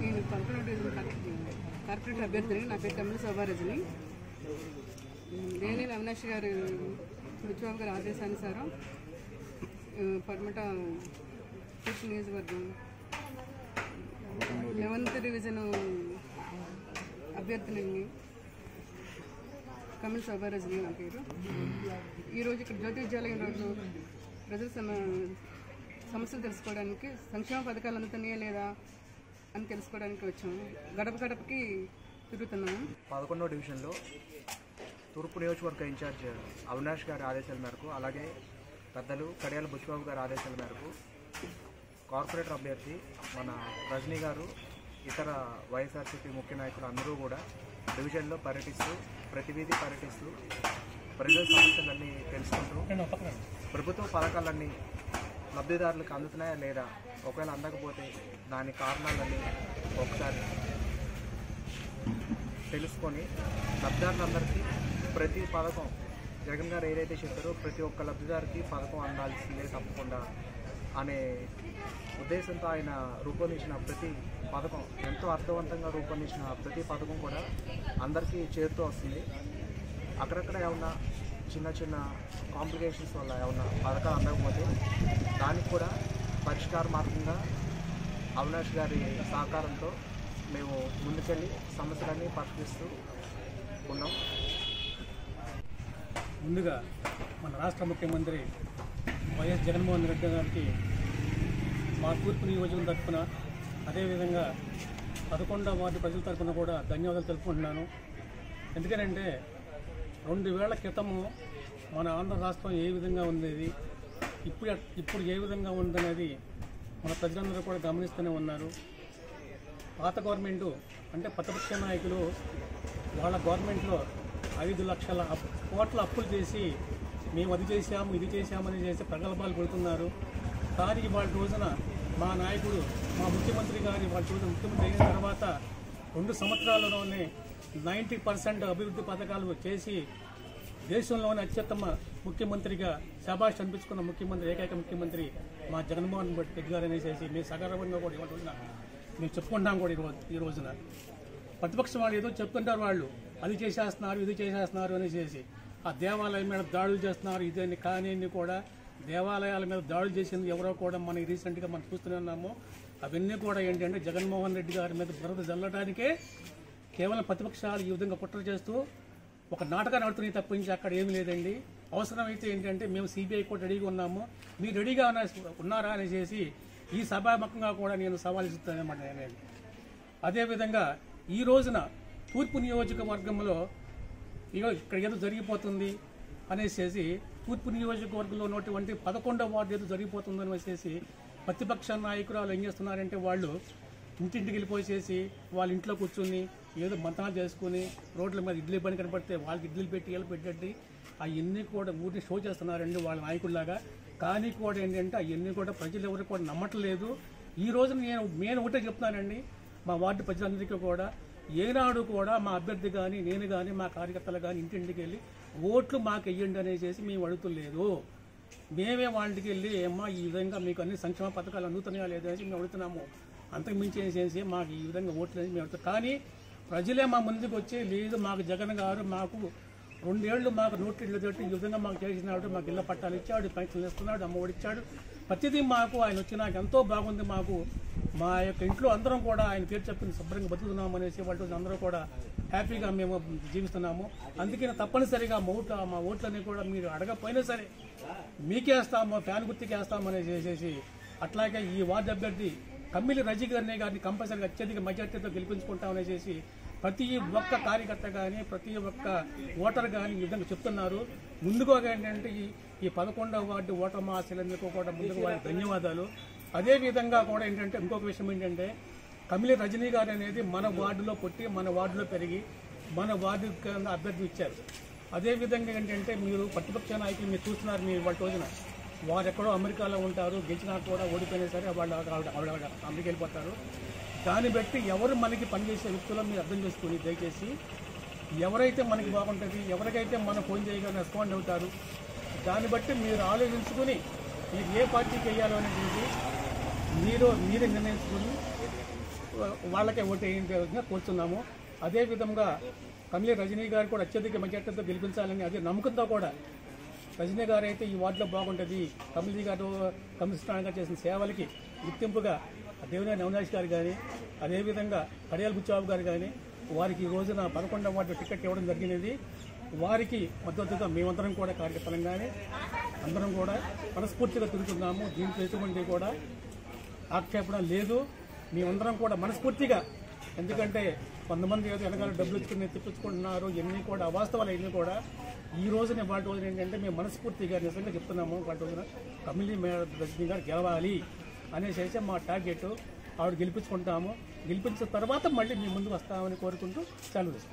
నేను computer corporate అభ్యర్థిని నా పేరు తమిళ శోభారజని. రేణి అవినాష్ గారు బుచ్చిబాబు గారి ఆదేశానుసారం పడమట తూర్పు నియోజకవర్గం లెవెన్త్ డివిజన్ అభ్యర్థిని కమిల్ శోభారజని నా పేరు. ఈరోజు ఇక్కడ జ్యోతి విద్యాలయం రోజు ప్రజల సమ సమస్యలు తెలుసుకోవడానికి సంక్షేమ పథకాలు అందుతున్నాయా లేదా అని తెలుసుకోవడానికి వచ్చాము. గడప గడపకి తిరుగుతున్నాము. పదకొండవ డివిజన్లో తూర్పు నియోజకవర్గ ఇన్ఛార్జ్ అవినాష్ గారి ఆదేశాల మేరకు అలాగే పెద్దలు కడియాల బుచ్చిబాబు గారి ఆదేశాల మేరకు కార్పొరేటర్ అభ్యర్థి మన రజనీ గారు ఇతర వైఎస్ఆర్సీపీ ముఖ్య నాయకులు అందరూ కూడా డివిజన్లో పర్యటిస్తూ ప్రతి వీధి పర్యటిస్తూ ప్రజల సమస్యలన్నీ తెలుసుకుంటూ ప్రభుత్వ పథకాలన్నీ లబ్ధిదారులకు అందుతున్నాయా లేదా? ఒకవేళ అందకపోతే దాని కారణాలన్నీ ఒకసారి తెలుసుకొని లబ్ధిదారులందరికీ ప్రతి పథకం జగన్ గారు ఏదైతే చెప్పారో ప్రతి ఒక్క లబ్ధిదారికి పథకం అందాల్సిందే తప్పకుండా. అనే ఉద్దేశంతో ఆయన రూపొందించిన ప్రతి పథకం ఎంతో అర్థవంతంగా రూపొందించిన ప్రతి పథకం కూడా అందరికీ చేరుతూ వస్తుంది. అక్కడక్కడ ఏమన్నా చిన్న చిన్న కాంప్లికేషన్స్ వల్ల ఏమన్నా పథకాలు అందకపోతే దానికి కూడా పరిష్కార మార్గంగా అవినాష్ గారి సహకారంతో మేము ముందుకెళ్ళి సమస్యలన్నీ పరిష్కరిస్తూ ఉన్నాం. ముందుగా మన రాష్ట్ర ముఖ్యమంత్రి వైఎస్ జగన్మోహన్ రెడ్డి గారికి మా తూర్పు నియోజకవర్గం తరఫున అదేవిధంగా పదకొండవ వార్డు ప్రజల తరఫున కూడా ధన్యవాదాలు తెలుపుకుంటున్నాను. ఎందుకనంటే రెండు వేల క్రితము మన ఆంధ్ర రాష్ట్రం ఏ విధంగా ఉండేది ఇప్పుడు ఇప్పుడు ఏ విధంగా ఉందనేది మన ప్రజలందరూ కూడా గమనిస్తూనే ఉన్నారు. పాత గవర్నమెంటు అంటే ప్రతిపక్ష నాయకులు వాళ్ళ గవర్నమెంట్లో ఐదు లక్షల అప్- కోట్ల అప్పులు చేసి మేము అది చేశాము ఇది చేశామని చేసి ప్రగల్భాలు పెడుతున్నారు. కానీ వాళ్ళ రోజున మా నాయకుడు మా ముఖ్యమంత్రి గారి వాళ్ళ రోజున ముఖ్యమంత్రి అయిన తర్వాత రెండు సంవత్సరాలలోనే నైంటీ పర్సెంట్ అభివృద్ధి పథకాలు చేసి దేశంలోని అత్యుత్తమ ముఖ్యమంత్రిగా శభాష్ అనిపించుకున్న ముఖ్యమంత్రి ఏకైక ముఖ్యమంత్రి మా జగన్మోహన్ రెడ్డి గారు అనేసి మేము సగర్వంగా కూడా ఇవాళ రోజున మేము చెప్పుకుంటాం కూడా ఈ రోజు ఈ రోజున. ప్రతిపక్షం వాళ్ళు ఏదో చెప్తుంటారు వాళ్ళు. అది చేసేస్తున్నారు ఇది చేసేస్తున్నారు అనేసి ఆ దేవాలయం మీద దాడులు చేస్తున్నారు ఇదని కానీ కూడా దేవాలయాల మీద దాడులు చేసింది ఎవరో కూడా మనం రీసెంట్గా మనం చూస్తూనే ఉన్నాము. అవన్నీ కూడా ఏంటంటే జగన్మోహన్ రెడ్డి గారి మీద బురద జల్లడానికే కేవలం ప్రతిపక్షాలు ఈ విధంగా కుట్ర చేస్తూ ఒక నాటకాన్ని ఆడుతున్నాయి తప్పించి అక్కడ ఏమీ లేదండి. అవసరమైతే ఏంటంటే మేము సిబిఐ కూడా రెడీగా ఉన్నాము. మీరు రెడీగా ఉన్నారా అనేసి ఈ సభాముఖంగా కూడా నేను సవాల్ ఇస్తున్నానమాట నేను. అదేవిధంగా ఈ రోజున తూర్పు నియోజకవర్గంలో ఇగో ఇక్కడ ఏదో జరిగిపోతుంది అనేసి తూర్పు నియోజకవర్గంలో ఉన్నటువంటి పదకొండవ వార్డు ఏదో జరిగిపోతుంది అనేసి ప్రతిపక్ష నాయకురాలు ఏం చేస్తున్నారంటే వాళ్ళు ఇంటింటికి వెళ్ళిపోసేసి వాళ్ళ ఇంట్లో కూర్చుని ఏదో మంతనాలు చేసుకుని రోడ్ల మీద ఇడ్లీ పని కనపడితే వాళ్ళకి ఇడ్లీలు పెట్టి వీళ్ళు పెట్టండి. అవన్నీ కూడా ఊరిని షో చేస్తున్నారండి వాళ్ళ నాయకుల్లాగా. కానీ కూడా ఏంటంటే అవన్నీ కూడా ప్రజలు ఎవరు కూడా నమ్మట్లేదు. ఈ రోజున నేను నేను ఒకటే చెప్తున్నానండి. మా వార్డు ప్రజలందరికీ కూడా ఏనాడు కూడా మా అభ్యర్థి కానీ నేను కానీ మా కార్యకర్తలు కానీ ఇంటింటికి వెళ్ళి ఓట్లు మాకు వెయ్యండి అనేసి మేము అడుగుతలేదు. మేమే వాళ్ళకి వెళ్ళి ఏమ్మా ఈ విధంగా మీకు అన్ని సంక్షేమ పథకాలు అందుతున్నాయా లేదా? అని మేము అడుగుతున్నాము. అంతకు మించి చేసి మాకు ఈ విధంగా ఓట్లు అనేసి మేము అడుగుతాం కానీ ప్రజలే మా ముందుకు వచ్చి లేదు మాకు జగన్ గారు మాకు రెండేళ్ళు మాకు నోట్లు ఇళ్ళు తట్టి ఈ విధంగా మాకు చేసినాడు మాకు ఇళ్ళ పట్టాలు ఇచ్చాడు పెన్షన్లు ఇస్తున్నాడు అమ్మ ఓడిచ్చాడు ప్రతిదీ మాకు ఆయన వచ్చినాక ఎంతో బాగుంది మాకు. మా యొక్క ఇంట్లో అందరం కూడా ఆయన పేరు చెప్పిన శుభ్రంగా బతుకుతున్నాం అనేసి వాళ్ళు అందరూ కూడా హ్యాపీగా మేము జీవిస్తున్నాము. అందుకని తప్పనిసరిగా మా ఓట్ల మా ఓట్లన్నీ కూడా మీరు అడగకపోయినా సరే మీకేస్తాము ఫ్యాన్ గుర్తుకేస్తామని చేసేసి అట్లాగే ఈ వార్డు అభ్యర్థి కమ్మిలి రజీ గారిని గారిని కంపల్సరీగా అత్యధిక మెజార్టీతో గెలిపించుకుంటామని చేసి ప్రతి ఒక్క కార్యకర్త కానీ ప్రతి ఒక్క ఓటర్ కానీ విధంగా చెప్తున్నారు. ముందుగా ఏంటంటే ఈ ఈ పదకొండవ వార్డు ఓటర్ మహాశీలందరికీ కూడా ముందుగా వారికి ధన్యవాదాలు. అదే విధంగా కూడా ఏంటంటే ఇంకొక విషయం ఏంటంటే కమిలి రజనీ గారు అనేది మన వార్డులో పుట్టి మన వార్డులో పెరిగి మన వార్డు కింద అభ్యర్థి ఇచ్చారు. అదే విధంగా ఏంటంటే మీరు ప్రతిపక్ష నాయకులు మీరు చూస్తున్నారు మీరు వాళ్ళ రోజున. వారు ఎక్కడో అమెరికాలో ఉంటారు గెలిచినా కూడా ఓడిపోయినా సరే వాళ్ళు ఆవిడ- ఆవిడ ఆవిడ అమెరికా వెళ్ళిపోతారు. దాన్ని బట్టి ఎవరు మనకి పనిచేసే వ్యక్తులు మీరు అర్థం చేసుకుని దయచేసి ఎవరైతే మనకి బాగుంటుంది ఎవరికైతే మనం ఫోన్ చేయగానే రెస్పాండ్ అవుతారు దాన్ని బట్టి మీరు ఆలోచించుకుని మీరు ఏ పార్టీకి వేయాలో అనేది మీరు మీరే నిర్ణయించుకుని వాళ్ళకే ఓటు వేయించాలని కోరుతున్నాము. అదే విధంగా కమిలి రజనీ గారు కూడా అత్యధిక మెజార్టీతో గెలిపించాలని అదే నమ్మకంతో కూడా రజనీ గారు అయితే ఈ వార్డులో బాగుంటుంది. కమిలి గారు కమిషనర్గా చేసిన సేవలకి గుర్తింపుగా దేవినేని అవినాష్ గారు కానీ అదేవిధంగా కడియాల బుచ్చాబు గారు కానీ వారికి ఈ రోజున పదకొండవ వార్డు టికెట్ ఇవ్వడం జరిగినది. వారికి మద్దతుగా మేమందరం కూడా కార్యకర్తలంగానే అందరం కూడా మనస్ఫూర్తిగా తిరుగుతున్నాము. దీంట్లో ఎటువంటి కూడా ఆక్షేపణ లేదు. మేమందరం కూడా మనస్ఫూర్తిగా ఎందుకంటే కొంతమంది ఏదో వెనకాల డబ్బులు ఇచ్చుకుని తెప్పించుకుంటున్నారు ఇవన్నీ కూడా అవాస్తవాలు అవన్నీ కూడా ఈ రోజున వాటి రోజున ఏంటంటే మేము మనస్ఫూర్తిగా నిజంగా చెప్తున్నాము. వాటి రోజున కమిలీ మేడం రజనీ గారు గెలవాలి అనేసి మా టార్గెట్ ఆవిడ గెలిపించుకుంటాము. గెలిపించిన తర్వాత మళ్ళీ మీ ముందుకు వస్తామని కోరుకుంటూ సెలవు తీసుకుంటాం